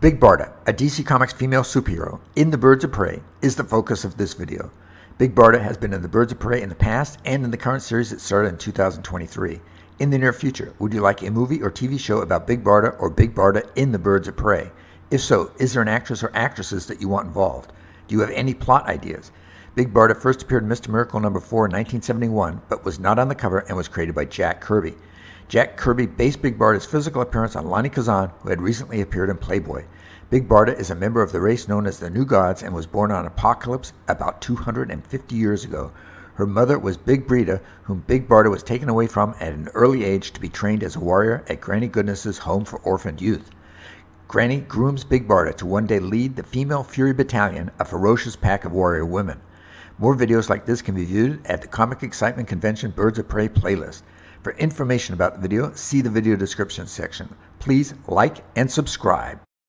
Big Barda, a DC Comics female superhero in the Birds of Prey, is the focus of this video. Big Barda has been in the Birds of Prey in the past and in the current series that started in 2023. In the near future, would you like a movie or TV show about Big Barda or Big Barda in the Birds of Prey? If so, is there an actress or actresses that you want involved? Do you have any plot ideas? Big Barda first appeared in Mr. Miracle number 4 in 1971, but was not on the cover and was created by Jack Kirby. Jack Kirby based Big Barda's physical appearance on Lainie Kazan, who had recently appeared in Playboy. Big Barda is a member of the race known as the New Gods and was born on Apokolips about 250 years ago. Her mother was Big Breeda, whom Big Barda was taken away from at an early age to be trained as a warrior at Granny Goodness's home for orphaned youth. Granny grooms Big Barda to one day lead the Female Fury Battalion, a ferocious pack of warrior women. More videos like this can be viewed at the Comic Excitement Convention Birds of Prey playlist. For information about the video, see the video description section. Please like and subscribe.